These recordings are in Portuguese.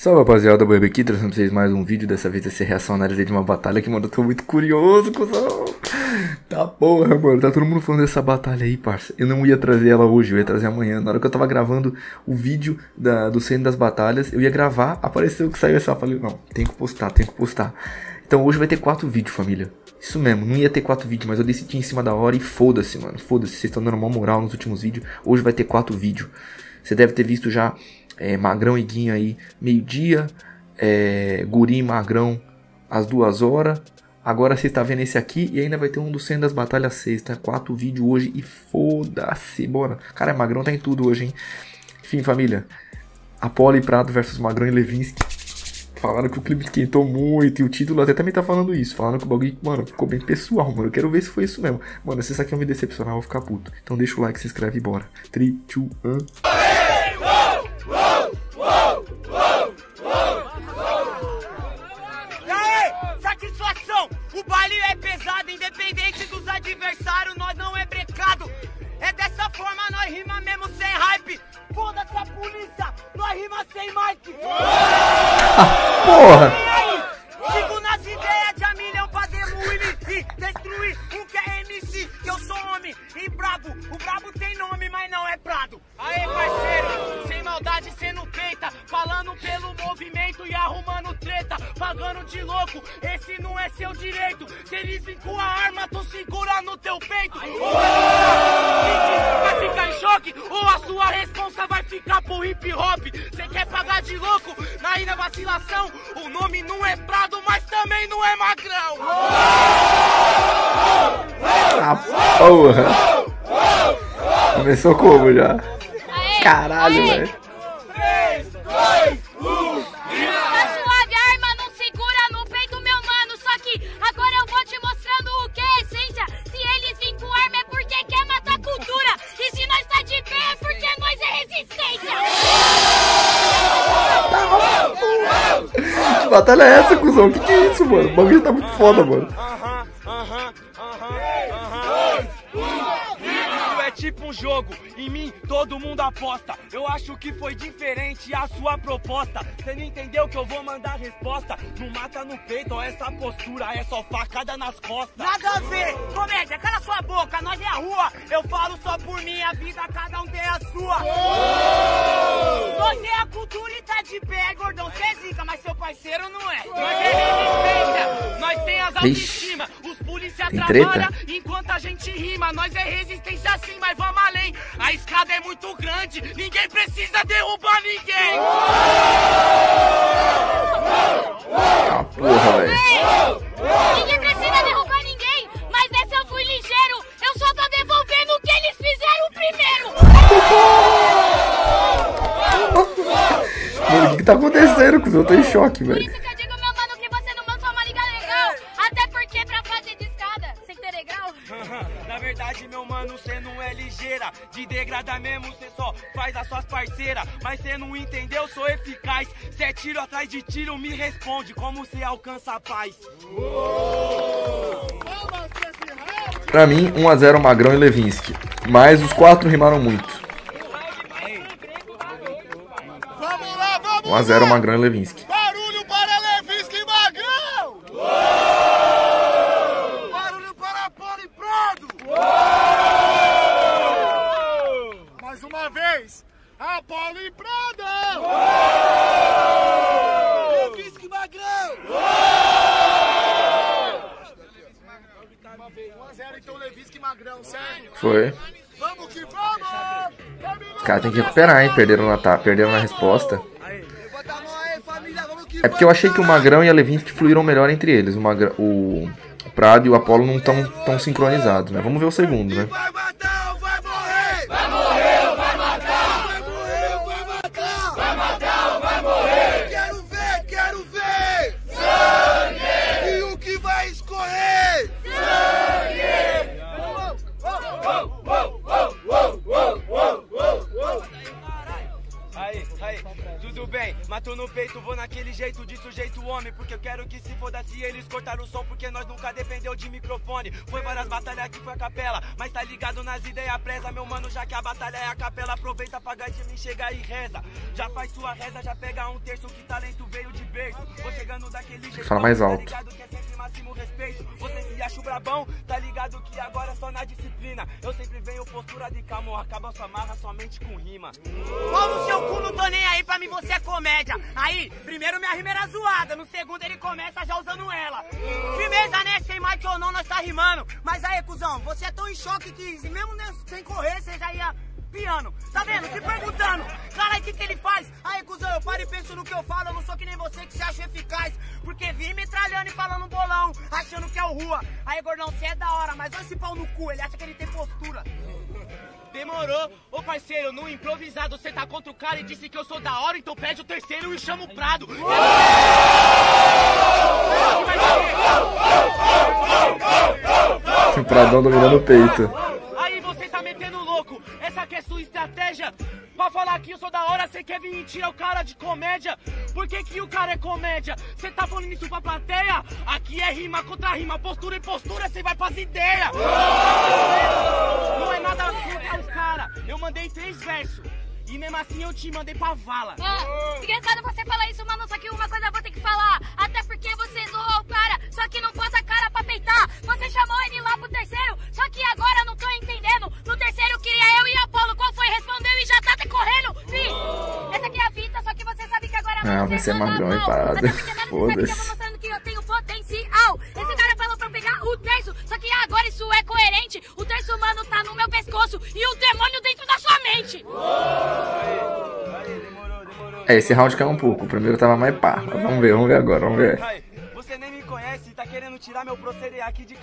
Salve rapaziada, Boeb aqui, trazendo pra vocês mais um vídeo, dessa vez essa reação análise de uma batalha que, mano, eu tô muito curioso, cuzão. Tá porra, mano, tá todo mundo falando dessa batalha aí, parça. Eu não ia trazer ela hoje, eu ia trazer amanhã. Na hora que eu tava gravando o vídeo da, do centro das batalhas, eu ia gravar, apareceu que saiu essa, eu falei, não, tem que postar, tem que postar. Então hoje vai ter quatro vídeos, família. Isso mesmo, não ia ter quatro vídeos, mas eu decidi em cima da hora e foda-se, mano. Foda-se, vocês estão dando uma moral nos últimos vídeos. Hoje vai ter quatro vídeos. Você deve ter visto já é, Magrão e Guinho aí, meio-dia, é, Guri e Magrão às duas horas. Agora você está vendo esse aqui e ainda vai ter um do Centro das Batalhas 6, tá? Quatro vídeos hoje e foda-se, bora. Cara, Magrão tá em tudo hoje, hein? Enfim, família. Apolo e Prado versus Magrão e Levinsky. Falaram que o clipe esquentou muito e o título até também tá falando isso. Falando que o bagulho, mano, ficou bem pessoal, mano. Eu quero ver se foi isso mesmo. Mano, se isso aqui eu me decepcionar, eu vou ficar puto. Então deixa o like, se inscreve e bora. 3, 2, 1. Independente dos adversários, nós não é brecado. É dessa forma, nós rima mesmo sem hype. Foda-se a polícia, nós rima sem mic. Ah, porra! Porra! Começou como já? Caralho, velho. 3, 2, 1. Tá suave, a arma não segura no peito, meu mano. Só que agora eu vou te mostrando o que é essência. Se eles vêm com arma é porque quer matar cultura. E se nós tá de pé é porque nós é resistência. Que batalha é essa, cuzão? Que que é isso, mano? O bagulho tá muito foda, mano. Jogo, em mim todo mundo aposta. Eu acho que foi diferente a sua proposta. Cê não entendeu que eu vou mandar resposta? Não mata no peito, ó, essa postura é só facada nas costas. Nada a ver, comédia, cala sua boca, nós é a rua. Eu falo só por minha vida, cada um tem a sua. Nós é a cultura e tá de pé, gordão, cê é zica, mas seu parceiro não é. Nós é resistência, nós tem as autoestima. Os polícia trabalha enquanto a gente rima. Nós é resistência sim, mas vamos além. A escada é muito grande, ninguém precisa derrubar ninguém. Ah, porra, velho. Ninguém precisa derrubar que que tá acontecendo, cuzão? Eu tô em choque, Por velho. isso que eu digo, meu mano, que você não lançou uma liga legal. Até porque pra fazer de escada, sem ter degrau. Na verdade, meu mano, cê não é ligeira. De degradar mesmo, cê só faz as suas parceiras. Mas cê não entendeu, sou eficaz. Cê é tiro atrás de tiro, me responde como cê alcança a paz. Pra mim, 1x0 Magrão e Levinsky. Mas os quatro rimaram muito. Vamos lá, vamos 1x0 Magrão e Levinsky. Barulho para Levinsky Magrão! Barulho para Polo e Prado! Mais uma vez, Apolo e Prado! Levinsky Magrão! 1x0 então Levinsky Magrão, certo? Foi. Vamos que vamos! Os caras têm que recuperar, hein? Perderam na, tá, perderam na resposta. É porque eu achei que o Magrão e a Levinsky fluíram melhor entre eles. O, Magra... o Prado e o Apolo não estão tão sincronizados, né? Vamos ver o segundo, né? Eles cortaram o som, porque nós nunca dependeu de microfone. Foi várias batalhas que foi a capela, mas tá ligado nas ideias presa, meu mano, já que a batalha é a capela, aproveita, paga de mim, chega e reza. Já faz sua reza, já pega um terço, que talento veio de berço. Vou chegando daquele jeito, Fala mais tá alto. ligado respeito. Você se acha o brabão, tá ligado que agora é só na disciplina. Eu sempre venho postura de calmo, acaba sua marra somente com rima. Pau no seu cu, não tô nem aí, pra mim você é comédia. Aí, primeiro minha rima era zoada, no segundo ele começa já usando ela. Firmeza, né? Sem mic ou não, nós tá rimando. Mas aí, cuzão, você é tão em choque que mesmo né, sem correr, você já ia piano. Tá vendo? Se perguntando, cara, o que, que ele faz? Aí, cuzão, eu paro e penso no que eu falo, eu não sou que nem você que se acha eficaz. Porque vim metralhando e falando bolão, achando que é o rua. Aí, gordão, você é da hora, mas olha esse pau no cu, ele acha que ele tem postura. Demorou, ô parceiro, no improvisado você tá contra o cara e disse que eu sou da hora, então pede o terceiro e chama o Prado. O Pradão dominando o peito. Falar que eu sou da hora, você quer vir e tirar o cara de comédia? Por que, que o cara é comédia? Você tá falando isso pra plateia? Aqui é rima contra rima, postura e postura, você vai pras ideias. Não é nada contra o cara, eu mandei três versos. E mesmo assim eu te mandei pra vala. Ah, engraçado você falar isso, mano, só que uma coisa eu vou ter que falar. Até porque você zoou o cara, só que não bota a cara pra peitar. Você chamou ele lá pro terceiro, só que agora eu não tô entendendo. No terceiro queria eu e Respondeu e já tá correndo. Fi, essa aqui é a fita, só que você sabe que agora Ah, vai ser magrão e você eu Foda-se. vou mostrando que eu tenho potencial. Esse cara falou pra eu pegar o terço, só que agora isso é coerente. O terço humano tá no meu pescoço e o demônio dentro da sua mente. É, esse round caiu um pouco. O primeiro tava mais pá. Mas Vamos ver, vamos ver agora, vamos ver.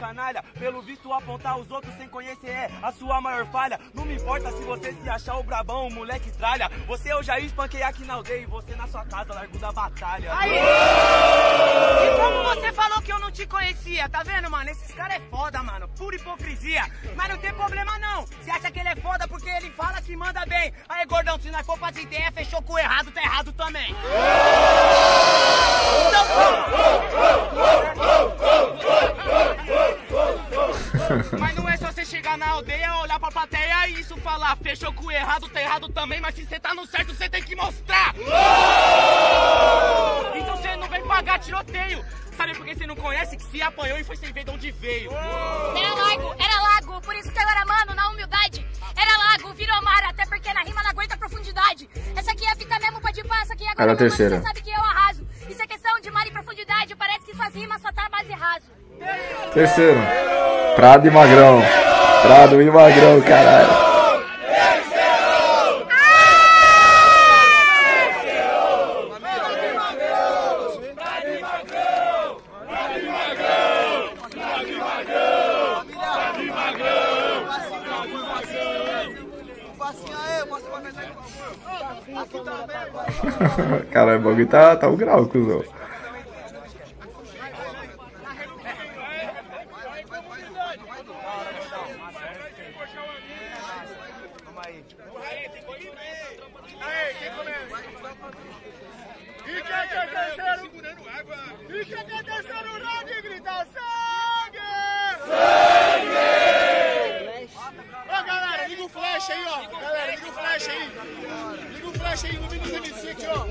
Canalha. Pelo visto, apontar os outros sem conhecer é a sua maior falha. Não me importa se você se achar o brabão, o moleque tralha. Você eu já espanquei aqui na aldeia e você na sua casa largo da batalha. Aí! E como você falou que eu não te conhecia, tá vendo, mano? Esses caras é foda, mano. Pura hipocrisia. Mas não tem problema, não. Você acha que ele é foda porque ele fala que manda bem. Aí, gordão, se nós for pras ideias, fechou com o errado, tá errado também. Então, na aldeia, olhar pra plateia e isso falar. Fechou com o errado, tá errado também, mas se você tá no certo, você tem que mostrar. Então você não vem pagar tiroteio. Sabe por que você não conhece? Que se apanhou e foi sem ver de onde veio. Era lago, era lago, por isso que agora, mano, na humildade. Era lago, virou mar, até porque na rima não aguenta profundidade. Essa aqui é a fita mesmo, pode passar aqui agora. Era a terceira. Você sabe que eu arraso. Isso é questão de mar e profundidade, parece que suas rimas só tá base raso. Terceiro. Prado e Magrão. Prado e Magrão, caralho. Facinha aí, mostra pra nós aí. Aqui também, Tá, tá o grau, cuzão. E quem é terceiro? E quem é terceiro round grita sangue! Sangue! Ó, galera, liga o flash aí, ó. Galera, liga o flash aí. Liga o flash aí, ilumina os MC aqui, ó.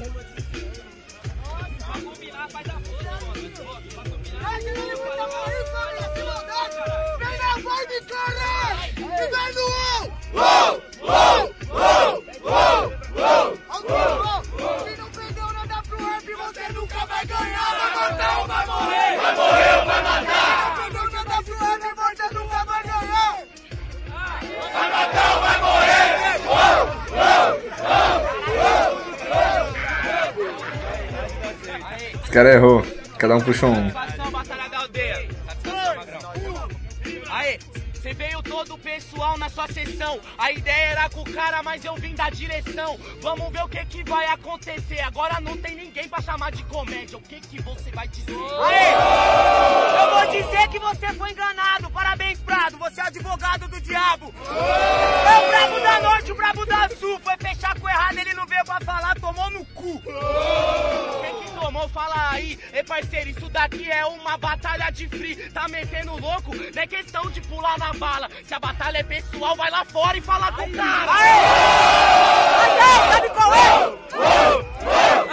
Vem na vibe, cara! E vem no UOL! UOL! Os caras errou. Cada um puxou um. Na sua sessão. A ideia era com o cara, mas eu vim da direção. Vamos ver o que que vai acontecer. Agora não tem ninguém pra chamar de comédia. O que que você vai dizer? Aê! Eu vou dizer que você foi enganado. Parabéns, Prado. Você é advogado do diabo. É o brabo da norte, o brabo da sul. Foi fechar com errado, ele não veio pra falar, tomou no cu. Fala aí, ei parceiro, isso daqui é uma batalha de free. Tá metendo louco? Não é questão de pular na bala. Se a batalha é pessoal, vai lá fora e fala com o cara. Aê, sabe qual é?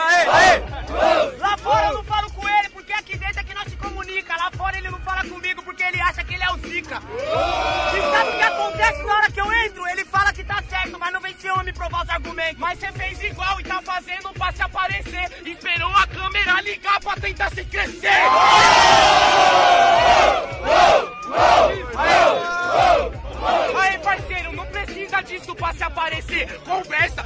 Aê, aê. Lá fora eu não falo com ele, porque aqui dentro é que nós se comunica. Lá fora ele não fala comigo porque ele acha que ele é o Zica. E sabe o que acontece na hora que eu entro? Ele ser homem provar os argumentos. Mas você fez igual e tá fazendo pra se aparecer. Esperou a câmera ligar pra tentar se crescer. Aí, parceiro, não precisa disso pra se aparecer. Conversa,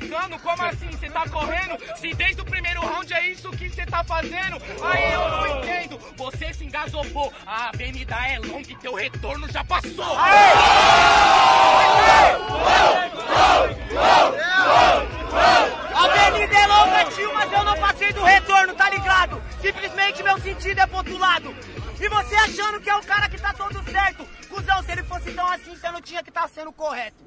explicando? Como assim? Você tá correndo? Se desde o primeiro round é isso que você tá fazendo? Aí eu não entendo. Você se engasopou. A avenida é longa e teu retorno já passou. A avenida é longa, tio, mas eu não passei do retorno, tá ligado? Simplesmente meu sentido é pro outro lado. E você achando que é o cara que tá todo certo. Cusão, se ele fosse tão assim, você não tinha que estar sendo correto.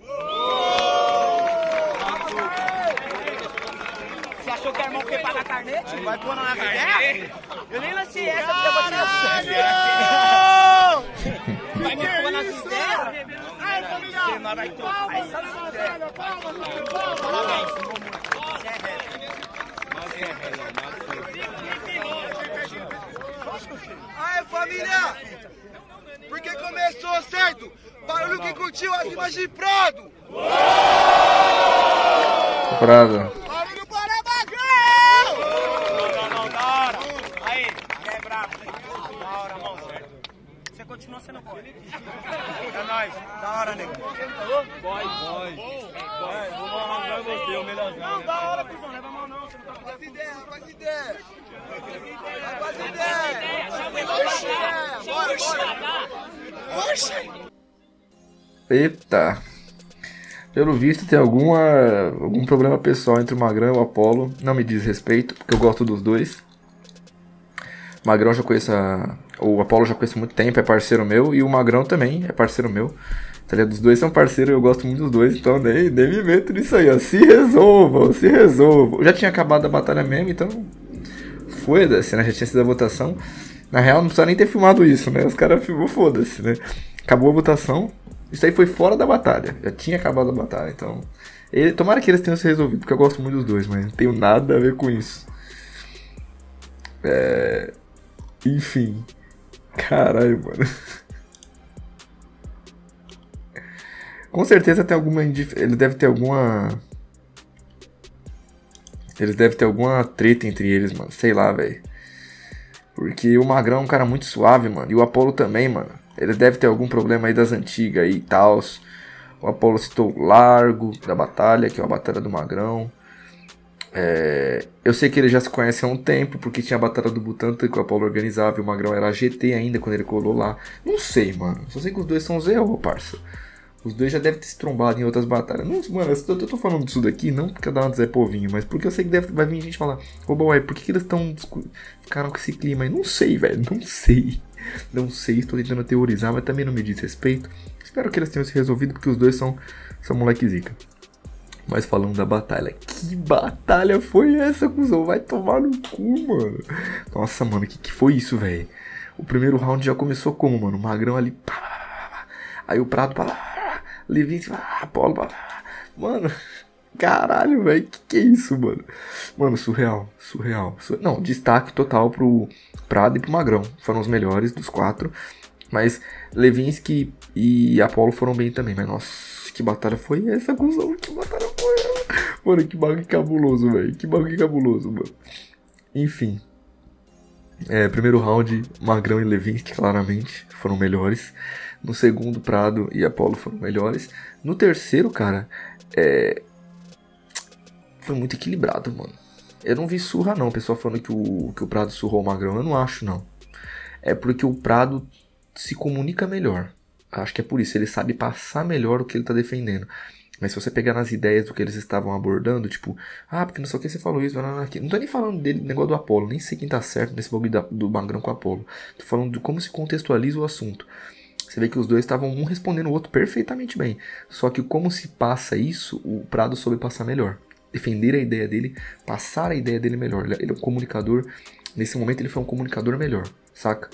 Você achou que era irmão que pagar carnete? Vai pôr na minha ideia? Eu nem lancei essa porque eu vou tirar Vai me pôr nas ideias? Ai, família! Vai trocar essa. Aí, família! Porque começou certo! Barulho que curtiu as rimas de Prado! Prado. Barulho para Magrão! Não, não, da hora. Aí, é brabo. Da hora, mão. Você continua sendo. É nóis. Da hora, nego. Boy, boy. Boy, vou arranjar você, o melhorzão. Não, da hora, cuzão. Leva a mão não. Você não tá ideia, faz ideia! Faz ideia! Bora, bora! Oxi! Eita. Pelo visto tem alguma, algum problema pessoal entre o Magrão e o Apollo. Não me diz respeito, porque eu gosto dos dois. O Magrão já conheço há- O Apollo já conheço há muito tempo, é parceiro meu. E o Magrão também é parceiro meu. Tá ligado? Os dois são parceiros eu gosto muito dos dois. Então nem, nem me meto nisso aí, ó. Se resolvam, se resolvam. Já tinha acabado a batalha mesmo, então. Foda-se, né? Já tinha sido a votação. Na real, não precisa nem ter filmado isso, né? Os caras filmou, foda-se, né? Acabou a votação. Isso aí foi fora da batalha. Já tinha acabado a batalha, então. Ele, tomara que eles tenham se resolvido, porque eu gosto muito dos dois, mas não tenho nada a ver com isso. É. Enfim. Caralho, mano. Com certeza tem alguma. indif- Ele deve ter alguma. Eles devem ter alguma treta entre eles, mano. Sei lá, velho. Porque o Magrão é um cara muito suave, mano. E o Apollo também, mano. Ele deve ter algum problema aí das antigas e tal. O Apollo citou Largo da Batalha, que é a Batalha do Magrão. É, eu sei que eles já se conhecem há um tempo, porque tinha a Batalha do Butanta que o Apollo organizava e o Magrão era GT ainda quando ele colou lá. Não sei, mano. Só sei que os dois são ZO, parça. Os dois já devem ter se trombado em outras batalhas. Não, mano, eu eu tô falando disso daqui, não porque eu dar uma Zé Povinho, mas porque eu sei que deve, vai vir gente falar, ô boy, por que, que eles estão. ficaram com esse clima aí? Não sei, velho, não sei. Não sei, estou tentando teorizar, mas também não me diz respeito. Espero que eles tenham se resolvido, porque os dois são, são moleque zica. Mas falando da batalha, que batalha foi essa, cuzão? Vai tomar no cu, mano. Nossa, mano, que que foi isso, velho? O primeiro round já começou como, mano? O Magrão ali, pá, pá, pá, aí o Prado, pá, pá, pá, Apolo, pá. Mano, caralho, velho, que que é isso, mano? Mano, surreal, surreal. Sur- Não, destaque total pro Prado e pro Magrão. Foram os melhores dos quatro. Mas Levinsky e Apollo foram bem também. Mas nossa, que batalha foi essa, cuzão? Que batalha foi essa? Mano, que bagulho cabuloso, velho. Que bagulho cabuloso, mano. Enfim. É, primeiro round, Magrão e Levinsky, claramente, foram melhores. No segundo, Prado e Apollo foram melhores. No terceiro, cara, é... foi muito equilibrado, mano. Eu não vi surra, não. O pessoal falando que o, que o Prado surrou o Magrão. Eu não acho, não. É porque o Prado se comunica melhor. Acho que é por isso. Ele sabe passar melhor o que ele tá defendendo. Mas se você pegar nas ideias do que eles estavam abordando, tipo, ah, porque não sei o que você falou isso, não, não, tô nem falando dele, negócio do Apolo, nem sei quem tá certo nesse bagulho do Magrão com o Apolo. Tô falando de como se contextualiza o assunto. Você vê que os dois estavam um respondendo o outro perfeitamente bem. Só que como se passa isso, o Prado soube passar melhor. Defender a ideia dele, passar a ideia dele melhor. Ele é um comunicador. Nesse momento ele foi um comunicador melhor, saca?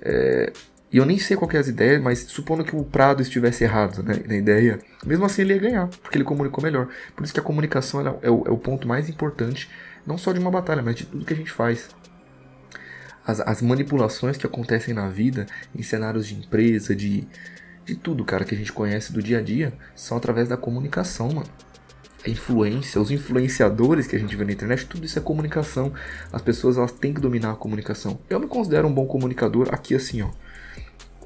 É, e eu nem sei qual é as ideias, mas supondo que o Prado estivesse errado né, na ideia, mesmo assim ele ia ganhar, porque ele comunicou melhor. Por isso que a comunicação é, o, é o ponto mais importante, não só de uma batalha, mas de tudo que a gente faz. As, as manipulações que acontecem na vida, em cenários de empresa, de, de tudo, cara, que a gente conhece do dia a dia, são através da comunicação, mano. A influência, os influenciadores que a gente vê na internet, tudo isso é comunicação. As pessoas elas têm que dominar a comunicação. Eu me considero um bom comunicador aqui assim, ó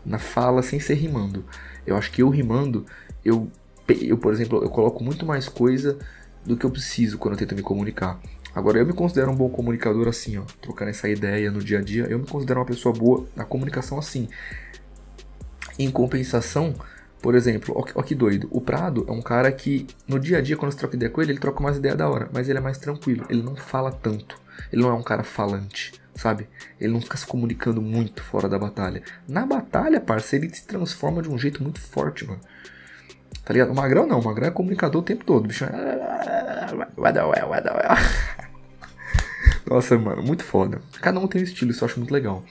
na fala sem ser rimando. Eu acho que eu rimando, eu, eu por exemplo, eu coloco muito mais coisa do que eu preciso quando eu tento me comunicar. Agora, eu me considero um bom comunicador assim, ó, trocando essa ideia no dia a dia. Eu me considero uma pessoa boa na comunicação assim. Em compensação, por exemplo, ó, ó que doido, o Prado é um cara que no dia a dia, quando você troca ideia com ele, ele troca umas ideias da hora, mas ele é mais tranquilo, ele não fala tanto, ele não é um cara falante sabe? Ele não fica se comunicando muito fora da batalha. Na batalha, parceiro, ele se transforma de um jeito muito forte, mano. Tá ligado? O Magrão não, o Magrão é comunicador o tempo todo. Bicho. Nossa, mano, muito foda. Cada um tem um estilo, isso eu acho muito legal.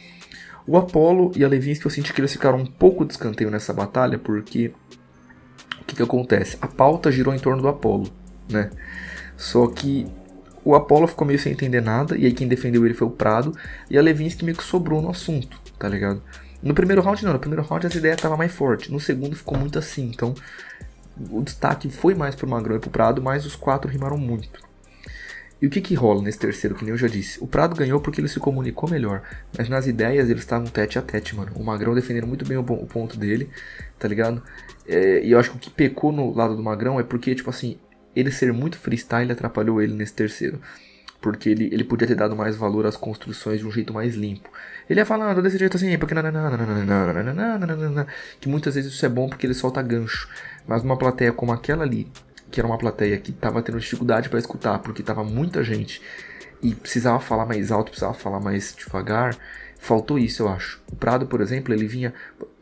O Apollo e a Levinsky eu senti que eles ficaram um pouco de escanteio nessa batalha, porque o que, que acontece? A pauta girou em torno do Apollo, né? Só que o Apollo ficou meio sem entender nada, e aí quem defendeu ele foi o Prado, e a Levinsky meio que sobrou no assunto, tá ligado? No primeiro round não, no primeiro round as ideias estavam mais fortes, no segundo ficou muito assim, então o destaque foi mais pro Magrão e pro Prado, mas os quatro rimaram muito. E o que que rola nesse terceiro, que nem eu já disse? O Prado ganhou porque ele se comunicou melhor, mas nas ideias eles estavam tete a tete, mano. O Magrão defendendo muito bem o, o ponto dele, tá ligado? É, e eu acho que o que pecou no lado do Magrão é porque, tipo assim, ele ser muito freestyle atrapalhou ele nesse terceiro. Porque ele, ele podia ter dado mais valor às construções de um jeito mais limpo. Ele ia falando desse jeito assim, porque que muitas vezes isso é bom porque ele solta gancho. Mas numa plateia como aquela ali, que era uma plateia que estava tendo dificuldade para escutar, porque tava muita gente e precisava falar mais alto, precisava falar mais devagar, faltou isso, eu acho. O Prado, por exemplo, ele vinha,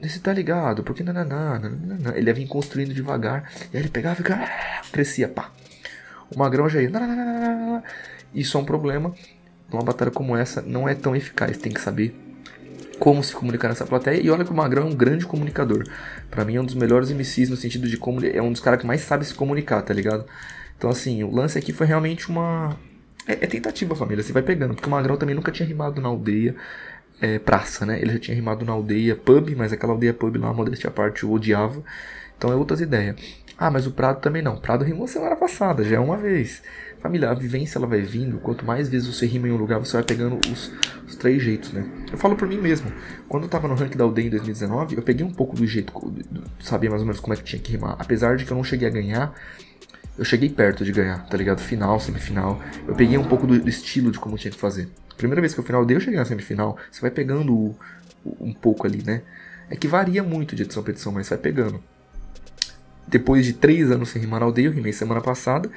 você tá ligado? Porque nananá, nananá. ele ia vir construindo devagar, e aí ele pegava e ah", crescia, pá. O Magrão já ia, nananá. isso é um problema. Numa batalha como essa, não é tão eficaz, tem que saber como se comunicar nessa plateia. E olha que o Magrão é um grande comunicador. Para mim é um dos melhores MCs no sentido de como é um dos caras que mais sabe se comunicar, tá ligado? Então assim, o lance aqui foi realmente uma é, é tentativa, família, você vai pegando, porque o Magrão também nunca tinha rimado na aldeia é, praça, né? Ele já tinha rimado na aldeia pub, mas aquela aldeia pub lá, modéstia à parte, eu odiava. Então é outras ideias. Ah, mas o Prado também não. O Prado rimou semana passada, já é uma vez. A vivência ela vai vindo. Quanto mais vezes você rima em um lugar, você vai pegando os, os três jeitos, né? Eu falo por mim mesmo. Quando eu tava no ranking da aldeia em 2019, eu peguei um pouco do jeito, sabia mais ou menos como é que tinha que rimar. Apesar de que eu não cheguei a ganhar, eu cheguei perto de ganhar, tá ligado? Final, semifinal. Eu peguei um pouco do, do estilo de como tinha que fazer. Primeira vez que eu final dei, eu cheguei na semifinal. Você vai pegando o, o, um pouco ali, né? É que varia muito de edição para edição, mas você vai pegando. Depois de três anos sem rimar na aldeia, eu rimei semana passada.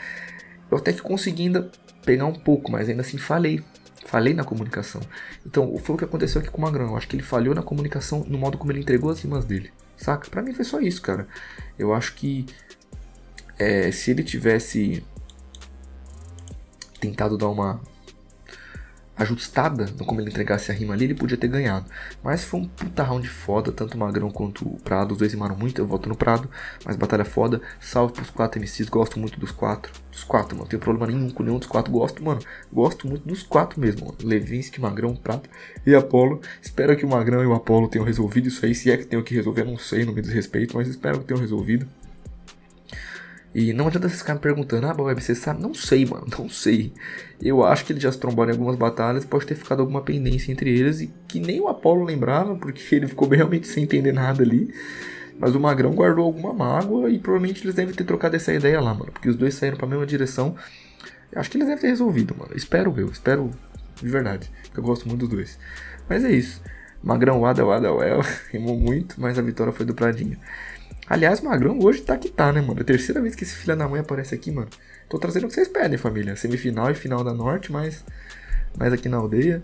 Eu até que consegui ainda pegar um pouco, mas ainda assim falei. Falei na comunicação. Então, foi o que aconteceu aqui com o Magrão. Eu acho que ele falhou na comunicação no modo como ele entregou as rimas dele. Saca? Pra mim foi só isso, cara. Eu acho que é, se ele tivesse tentado dar uma ajustada no como ele entregasse a rima ali, ele podia ter ganhado. Mas foi um puta round foda, tanto o Magrão quanto o Prado, os dois rimaram muito, eu voto no Prado, mas batalha foda. Salve pros quatro MCs, gosto muito dos quatro. Dos quatro, mano, não tenho problema nenhum com nenhum dos quatro, gosto, mano, gosto muito dos quatro mesmo. Levinsky, Magrão, Prado e Apolo. Espero que o Magrão e o Apolo tenham resolvido isso aí, se é que tenham que resolver, não sei, não me desrespeito, mas espero que tenham resolvido. E não adianta vocês ficarem perguntando, ah, Web, você sabe? Não sei, mano, não sei. Eu acho que eles já se trombaram em algumas batalhas, pode ter ficado alguma pendência entre eles, e que nem o Apollo lembrava, porque ele ficou realmente sem entender nada ali. Mas o Magrão guardou alguma mágoa e provavelmente eles devem ter trocado essa ideia lá, mano. Porque os dois saíram pra mesma direção. Acho que eles devem ter resolvido, mano. Espero eu, espero de verdade. Porque eu gosto muito dos dois. Mas é isso. Magrão, Wada, Wada, Well. Rimou muito, mas a vitória foi do Pradinho. Aliás, Magrão hoje tá que tá, né, mano? É a terceira vez que esse filho da mãe aparece aqui, mano. Tô trazendo o que vocês pedem, família. Semifinal e final da Norte, mas, mas aqui na aldeia,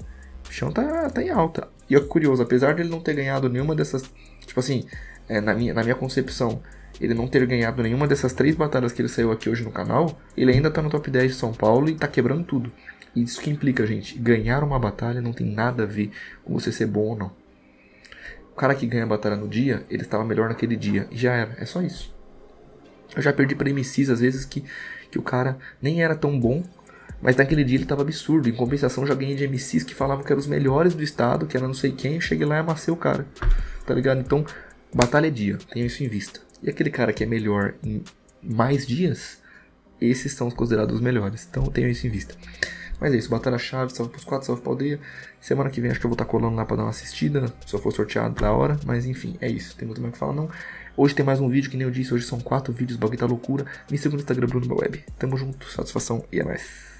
o chão tá, tá em alta. E é curioso, apesar dele não ter ganhado nenhuma dessas. Tipo assim, é, na, minha, na minha concepção, ele não ter ganhado nenhuma dessas três batalhas que ele saiu aqui hoje no canal, ele ainda tá no top 10 de São Paulo e tá quebrando tudo. E isso que implica, gente, ganhar uma batalha não tem nada a ver com você ser bom ou não. O cara que ganha a batalha no dia, ele estava melhor naquele dia. E já era. É só isso. Eu já perdi pra MCs às vezes que, que o cara nem era tão bom, mas naquele dia ele estava absurdo. Em compensação, já ganhei de MCs que falavam que eram os melhores do estado, que era não sei quem, eu cheguei lá e amassei o cara. Tá ligado? Então, batalha é dia, tenha isso em vista. E aquele cara que é melhor em mais dias, esses são os considerados os melhores. Então, tenha isso em vista. Mas é isso, batalha chave, salve pros quatro, salve pra aldeia. Semana que vem acho que eu vou estar tá colando lá pra dar uma assistida, se eu for sorteado da hora. Mas enfim, é isso. Tem muito mais que falar não. Hoje tem mais um vídeo, que nem eu disse, hoje são quatro vídeos, bagulho tá loucura. Me siga no Instagram, Bruno Web. Tamo junto, satisfação e é nóis.